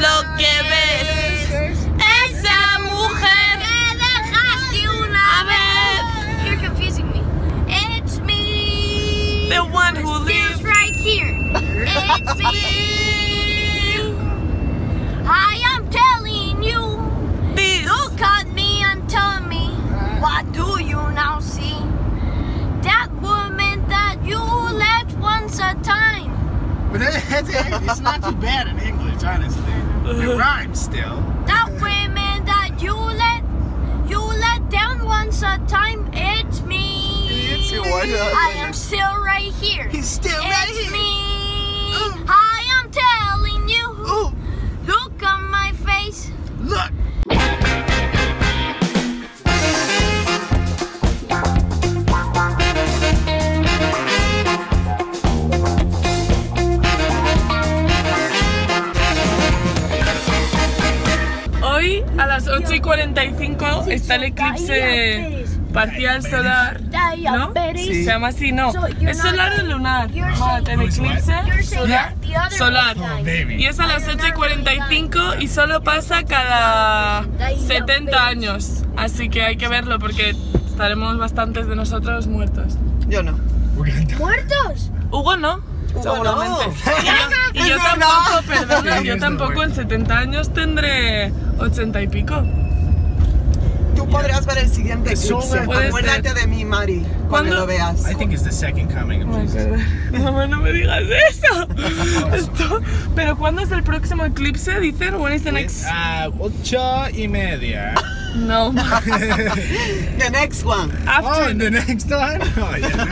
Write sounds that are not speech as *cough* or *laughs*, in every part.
lo que ves. Esa mujer que dejaste una vez. You're confusing me. It's me. The one who lives. right here. It's me. I am telling you. This. Look at me and tell me, what do you now see? That woman that you left once a time. But it's, it's not too bad in English, honestly. It rhymes still. That woman that you let, you let down once a time. It's me. It's you, what? I am still right here. He's still right it's here. me. I am telling you. Ooh, Look on my face. Look. Está el eclipse parcial solar. ¿No? Sí. Se llama así, no. ¿Es solar o lunar? Matt, el eclipse Solar. solar. Y es a las 8 y 45 y solo pasa cada 70 años. Así que hay que verlo porque estaremos bastantes de nosotros muertos. yo no. ¿Muertos? Hugo no. Hugo no. seguramente. *laughs* Y yo, y yo tampoco, perdona, yo tampoco en 70 años tendré 80 y pico. Tú podrás ver el siguiente eclipse. Acuérdate de mí, Mari, cuando lo veas. I think it's the second coming of Jesus. Mamá, *laughs* no me digas eso. *laughs* Esto- Pero ¿cuándo es el próximo eclipse? Dicen, when is the next? Ah, ocho y media. *laughs* No. The next one. Oh, After. and the next one? Oh, yeah.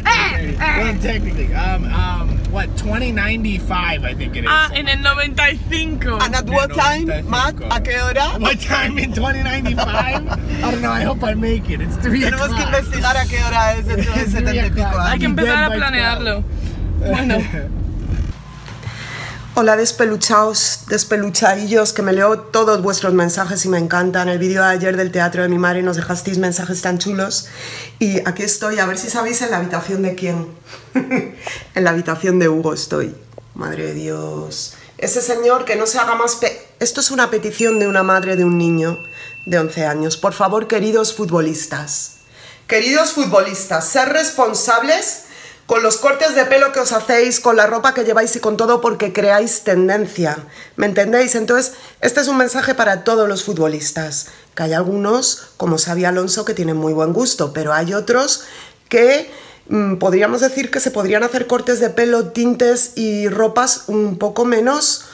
Okay. Well, technically, um, um, what, 2095, I think it is. Ah, en el 95. And at what time, 95. Matt? ¿A qué hora? *laughs* What time in 2095? I don't know, I hope I make it. It's 3 Tenemos que investigar a qué hora es dentro de *laughs* 70 y pico Hay que empezar a planearlo. Bueno, *laughs* Hola despeluchaos, despeluchadillos, que me leo todos vuestros mensajes y me encantan. El vídeo de ayer del teatro de mi madre nos dejasteis mensajes tan chulos. Y aquí estoy, a ver si sabéis en la habitación de quién. *laughs* en la habitación de Hugo estoy. Madre de Dios. Ese señor que no se haga más... pe- Esto es una petición de una madre de un niño de 11 años. Por favor, queridos futbolistas. Queridos futbolistas, ser responsables con los cortes de pelo que os hacéis, con la ropa que lleváis y con todo porque creáis tendencia. ¿Me entendéis? Entonces, este es un mensaje para todos los futbolistas. Que hay algunos, como Xavi Alonso, que tienen muy buen gusto, pero hay otros que mm, podríamos decir que se podrían hacer cortes de pelo, tintes y ropas un poco menos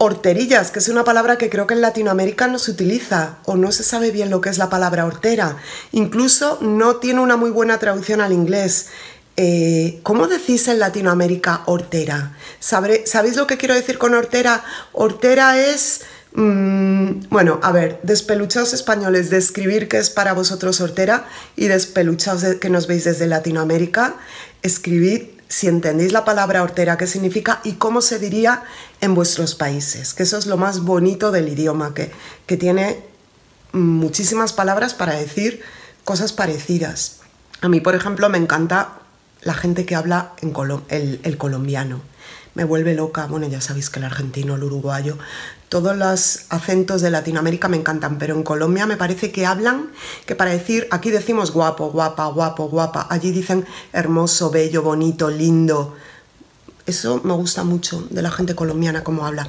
horterillas, que es una palabra que creo que en Latinoamérica no se utiliza o no se sabe bien lo que es la palabra hortera. Incluso no tiene una muy buena traducción al inglés. Eh, ¿Cómo decís en Latinoamérica hortera? ¿Sabré- ¿Sabéis lo que quiero decir con hortera? Hortera es... mm, bueno, a ver, despeluchados españoles, describir qué es para vosotros hortera y despeluchados de- que nos veis desde Latinoamérica, escribid si entendéis la palabra hortera, qué significa y cómo se diría en vuestros países, que eso es lo más bonito del idioma, que, que tiene muchísimas palabras para decir cosas parecidas. A mí, por ejemplo, me encanta la gente que habla en el colombiano. Me vuelve loca, bueno, ya sabéis que el argentino, el uruguayo, todos los acentos de Latinoamérica me encantan, pero en Colombia me parece que hablan, que para decir, aquí decimos guapo, guapa, guapo, guapa, allí dicen hermoso, bello, bonito, lindo. Eso me gusta mucho de la gente colombiana, cómo habla.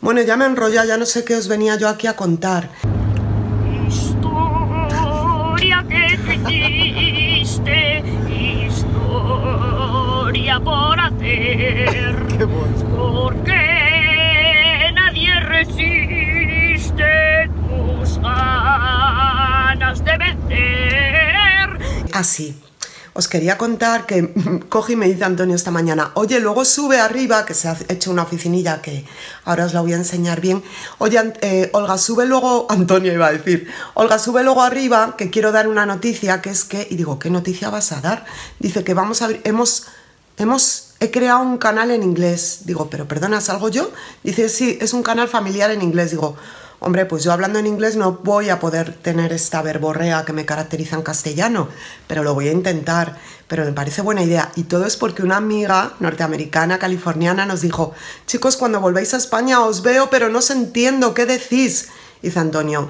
Bueno, ya me enrolla, ya no sé qué os venía yo aquí a contar. Historia que por hacer. *laughs* Qué. Porque nadie resiste tus ganas de vencer. Así. Os quería contar que *laughs* coge y me dice Antonio esta mañana, oye, luego sube arriba, que se ha hecho una oficinilla que ahora os la voy a enseñar bien. Oye, eh, Olga, sube luego, *laughs* Antonio iba a decir, Olga, sube luego arriba, que quiero dar una noticia, que es que, y digo, ¿qué noticia vas a dar? Dice que vamos a abrir, hemos, hemos, he creado un canal en inglés. Digo, pero perdona, ¿salgo yo? Dice, sí, es un canal familiar en inglés. Digo, Hombre, pues yo hablando en inglés no voy a poder tener esta verborrea que me caracteriza en castellano, pero lo voy a intentar. Pero me parece buena idea. Y todo es porque una amiga norteamericana, californiana, nos dijo, chicos, cuando volvéis a España os veo, pero no os entiendo, ¿qué decís? Dice Antonio,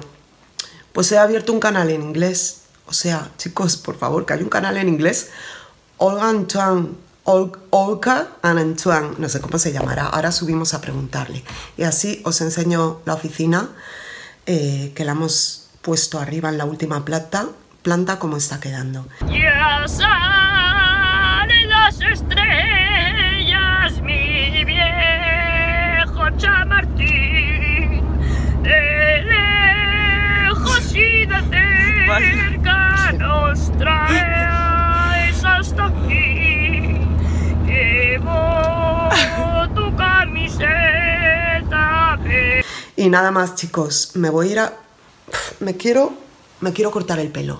pues he abierto un canal en inglés. O sea, chicos, por favor, que hay un canal en inglés. Olga Antoine, Ol- Olga and Antoine, no sé cómo se llamará. Ahora subimos a preguntarle. Y así os enseño la oficina, eh, que la hemos puesto arriba en la última planta, planta como está quedando. Ya salen las estrellas, mi viejo chamartín. De lejos y de cerca nos traes hasta aquí. Llevo tu camiseta. ve- Y nada más, chicos, me voy a ir a... Me quiero, me quiero cortar el pelo.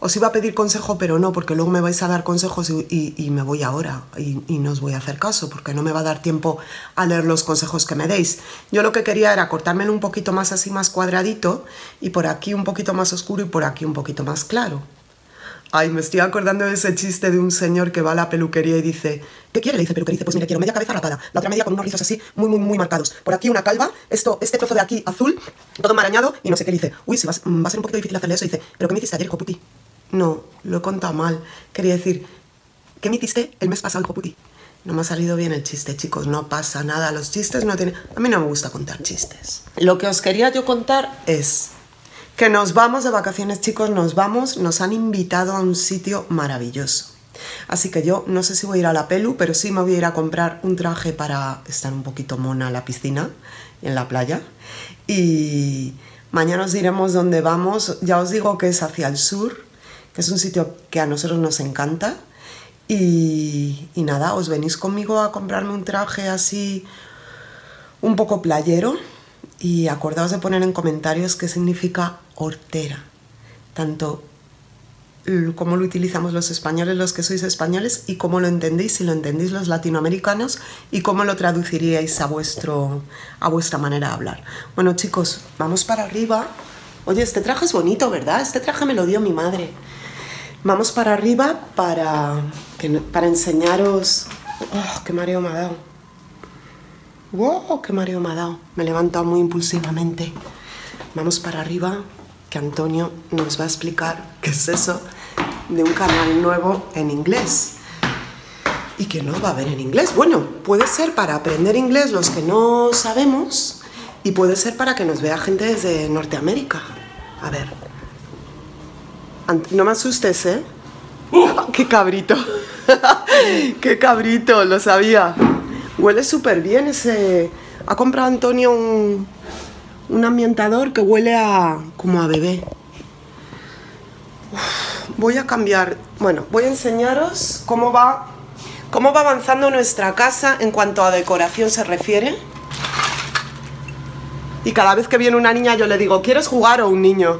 Os iba a pedir consejo, pero no, porque luego me vais a dar consejos y, me voy ahora y, y no os voy a hacer caso, porque no me va a dar tiempo a leer los consejos que me deis. Yo lo que quería era cortármelo un poquito más así, más cuadradito, y por aquí un poquito más oscuro y por aquí un poquito más claro. Ay, me estoy acordando de ese chiste de un señor que va a la peluquería y dice, ¿qué quiere? Le dice peluquería, dice, pues mira, quiero media cabeza rapada, la otra media con unos rizos así, muy, muy, muy marcados. Por aquí una calva, esto, este trozo de aquí azul, todo marañado, y no sé qué le dice. Uy, si vas- mm, va a ser un poquito difícil hacerle eso. Y dice, ¿pero qué me hiciste ayer, hijo puti? No, lo he contado mal. Quería decir, ¿qué me hiciste el mes pasado, hijo puti? No me ha salido bien el chiste, chicos, no pasa nada. Los chistes no tienen... A mí no me gusta contar chistes. Lo que os quería yo contar es que nos vamos de vacaciones, chicos, nos vamos, nos han invitado a un sitio maravilloso. Así que yo no sé si voy a ir a la pelu, pero sí me voy a ir a comprar un traje para estar un poquito mona en la piscina en la playa. Y mañana os diremos dónde vamos. Ya os digo que es hacia el sur, que es un sitio que a nosotros nos encanta. Y, y nada, os venís conmigo a comprarme un traje así un poco playero y acordaos de poner en comentarios qué significa hortera, tanto cómo lo utilizamos los españoles, los que sois españoles, y cómo lo entendéis, si lo entendéis los latinoamericanos, y cómo lo traduciríais a, vuestro, a vuestra manera de hablar. Bueno chicos, vamos para arriba. Oye, este traje es bonito, ¿verdad? Este traje me lo dio mi madre. Vamos para arriba para, para enseñaros... ¡Oh, qué mareo me ha dado! ¡Wow! ¡Qué mareo me ha dado! Me he levantado muy impulsivamente. Vamos para arriba, que Antonio nos va a explicar qué es eso de un canal nuevo en inglés. Y que no va a haber en inglés. Bueno, puede ser para aprender inglés los que no sabemos y puede ser para que nos vea gente desde Norteamérica. A ver. Ant- No me asustes, ¿eh? *laughs* ¡Qué cabrito! *laughs* ¡Qué cabrito! Lo sabía. Huele súper bien ese... Ha comprado Antonio un, un ambientador que huele a... como a bebé. Voy a cambiar... Bueno, voy a enseñaros cómo va... cómo va avanzando nuestra casa en cuanto a decoración se refiere. Y cada vez que viene una niña yo le digo, ¿quieres jugar o un niño?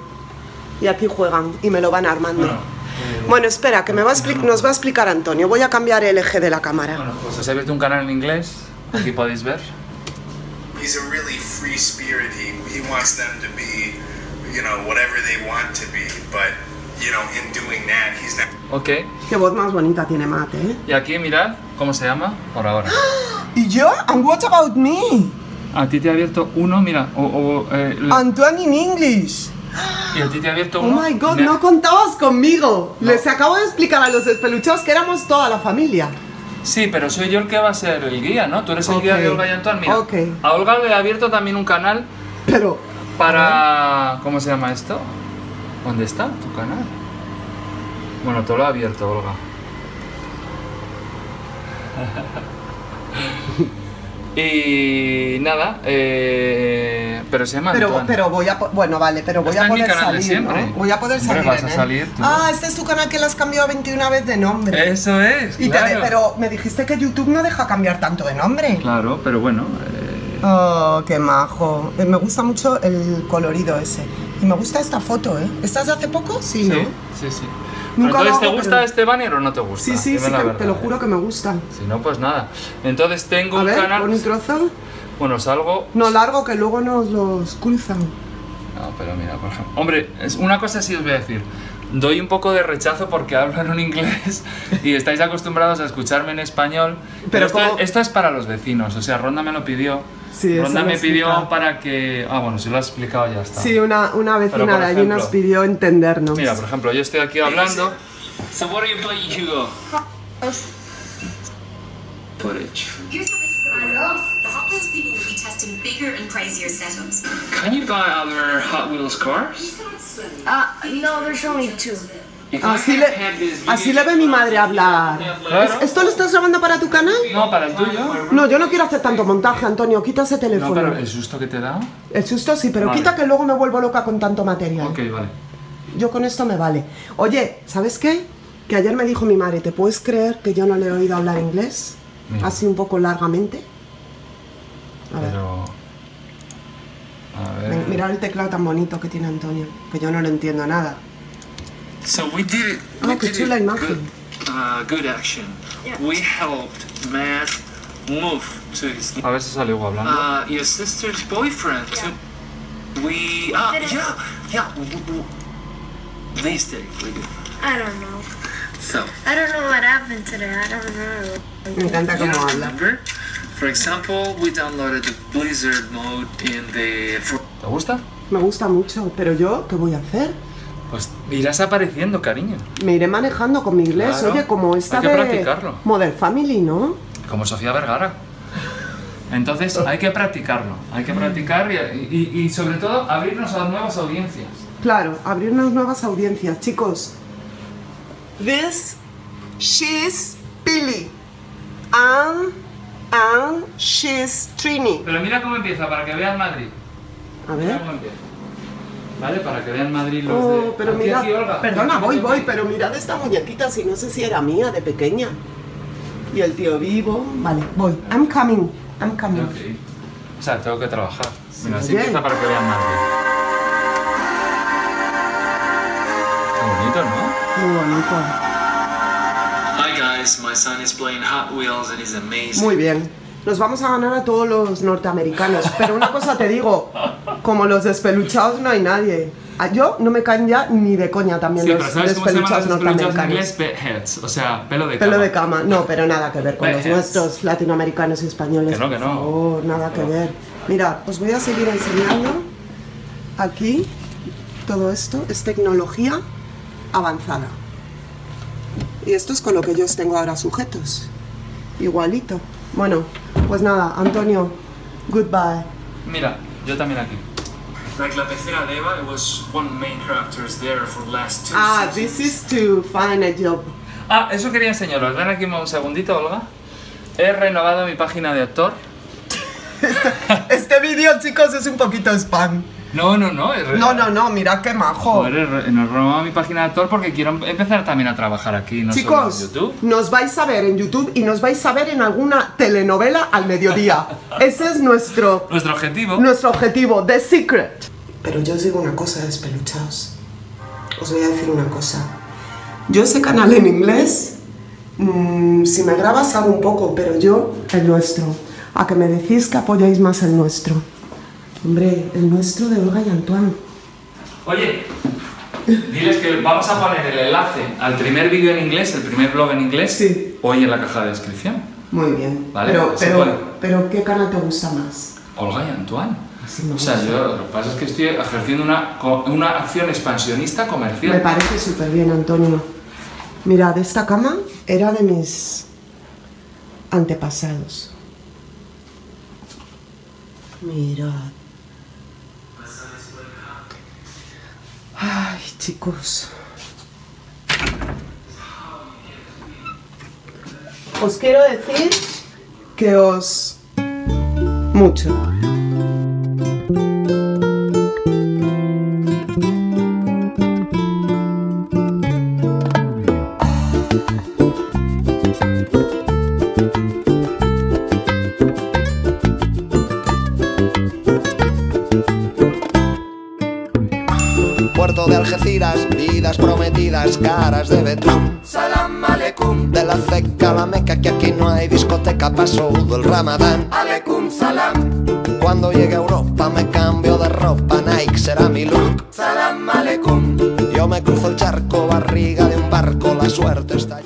Y aquí juegan y me lo van armando. Bueno, espera, que me va a nos va a explicar Antonio. Voy a cambiar el eje de la cámara. Bueno, pues os he abierto un canal en inglés, aquí podéis ver. he's a really free spirit. He he wants them to be, you know, whatever they want to be. But you know, in doing that, he's not. Ok, Qué voz más bonita tiene Mate, ¿eh? y aquí mirad cómo se llama por ahora. *gasps* ¿Y yo? ¿And what about me? A ti te he abierto uno, mira, o, o, eh, Antoine in English. Y a ti te he abierto Oh uno. my god, no contabas conmigo. No. Les acabo de explicar a los despeluchados que éramos toda la familia. Sí, pero soy yo el que va a ser el guía, ¿no? Tú eres el guía de Olga y Antoine. Mira, ok. a Olga le he abierto también un canal Pero, para... ¿Cómo se llama esto? ¿Dónde está tu canal? Bueno, te lo he abierto, Olga. *laughs* y nada, eh, pero se llama pero, Antoine. pero voy a... Bueno, vale, pero voy Está a en mi poder de salir, siempre. ¿no? Voy a poder Hombre, salir vas a él. salir tú. Ah, este es tu canal que le has cambiado 21 veces de nombre. Eso es, Y te- claro. pero me dijiste que YouTube no deja cambiar tanto de nombre. Claro, pero bueno. eh, Oh, qué majo. Eh, Me gusta mucho el colorido ese. Y me gusta esta foto, ¿eh? ¿Esta es de hace poco? Sí, sí, ¿no? sí, sí. Nunca entonces, ¿te gusta pero- este banner o no te gusta? Sí, sí, Dime sí, que- te lo ¿eh? juro que me gusta. Si no, pues nada. Entonces tengo A un ver, canal. un trozo. Bueno, salgo. No largo que luego nos los cruzan. No, pero mira, por ejemplo. Hombre, es- una cosa sí os voy a decir. Doy un poco de rechazo porque *laughs* hablo en un inglés y estáis acostumbrados a escucharme en español. Pero, Pero esto, como- esto es para los vecinos. O sea, Ronda me lo pidió. Sí, Ronda me pidió para que. Ah, bueno, si lo has explicado ya está. Sí, una, una vecina de allí ejemplo, nos pidió entendernos. Mira, por ejemplo, yo estoy aquí hablando. So what are you playing, Hugo? Footage. The Hot Wheels people will be testing bigger and crazier setups. Can you buy other Hot Wheels cars? Slowly. Uh, no, there's only two. Así le, así le ve mi madre hablar. Claro. ¿Es- ¿Esto lo estás grabando para tu canal? No, para el tuyo. No, yo no quiero hacer tanto montaje, Antonio. Quita ese No, teléfono. pero el susto que te da. El susto sí, pero Vale. quita que luego me vuelvo loca con tanto material. Ok, vale. Yo con esto me vale. Oye, ¿sabes qué? Que ayer me dijo mi madre, ¿te puedes creer que yo no le he oído hablar inglés? Mira. Así un poco largamente. A ver, Pero. A ver. mirad el teclado tan bonito que tiene Antonio, que yo no lo entiendo nada. So we did it. Ah, we qué did chula imagen. good, uh, good action. We helped Matt move to his A ver si sale Hugo hablando. uh, your sister's boyfriend. To, we uh, yeah yeah. w- w- They stay for you. I don't know. So I don't know what happened today. I don't know. Me encanta cómo habla. remember? For example, we downloaded the Blizzard mode in the. For, ¿Te gusta? Me gusta mucho, pero yo, ¿qué voy a hacer? Pues irás apareciendo, cariño. Me iré manejando con mi inglés, Claro, oye, como esta hay que de practicarlo. Model Family, ¿no? Como Sofía Vergara. Entonces hay que practicarlo. Hay que practicar y, y- y sobre todo abrirnos a nuevas audiencias. Claro, abrirnos nuevas audiencias, chicos. This, she's Billy. And, and she's Trini. Pero mira cómo empieza para que vean Madrid. A Mira ver. cómo empieza. ¿Vale? Para que vean Madrid los Oh, de. pero Aquí, aquí, Olga. perdona, voy, voy, pero mirad esta muñequita, si no sé si era mía de pequeña. Y el tío vivo. Vale, voy. I'm coming, I'm coming. Ok. O sea, tengo que trabajar. Mira, así empieza para que vean Madrid. Hot. Muy bien. Nos vamos a ganar a todos los norteamericanos. Pero una cosa te digo, como los despeluchados no hay nadie. A- Yo no me caen ya ni de coña también Sí, los pero ¿sabes cómo se llaman despeluchados los despeluchados en norteamericanos. inglés? O sea, pelo de cama. Pelo de cama, no, pero nada que ver con los nuestros latinoamericanos y españoles. Que no, que por no. favor, nada que ver. Mira, os voy a seguir enseñando aquí todo esto es tecnología avanzada. Y esto es con lo que yo os tengo ahora sujetos. Igualito. Bueno, pues nada, Antonio, goodbye. Mira, yo también aquí. Like la pecera de Eva, it was one main character there for the last two Ah, seasons. this is to find a job. Ah, eso quería enseñaros. Ven aquí un segundito, Olga. He renovado mi página de actor. *laughs* Este vídeo, chicos, es un poquito spam. No, no, no. he re- No, no, no, mirad qué majo. Joder, he renovado mi página de actor porque quiero empezar también a trabajar aquí, no Chicos, solo en YouTube. nos vais a ver en YouTube y nos vais a ver en alguna telenovela al mediodía. *laughs* Ese es nuestro, Nuestro objetivo. nuestro objetivo, The Secret. Pero yo os digo una cosa, despeluchados. Os voy a decir una cosa. Yo ese canal en inglés, mm, si me grabas hago un poco, pero yo el nuestro. A que me decís que apoyáis más el nuestro. Hombre, el nuestro de Olga y Antoine. Oye, diles que vamos a poner el enlace al primer vídeo en inglés, el primer blog en inglés, Sí. hoy en la caja de descripción. Muy bien. Vale, pero, pero, pero, ¿qué canal te gusta más? Olga y Antoine. Así O sea, yo lo que pasa es que estoy ejerciendo una, una acción expansionista comercial. Me parece súper bien, Antonio. Mirad, esta cama era de mis antepasados. Mirad. Ay, chicos. Os quiero decir que os... Mucho. Prometidas, caras de betún. Salam aleikum. De la ceca a la meca, que aquí no hay discoteca, pasó del ramadán. Aleikum salam. Cuando llegue a Europa me cambio de ropa, Nike será mi look. Salam aleikum. Yo me cruzo el charco, barriga de un barco, la suerte está.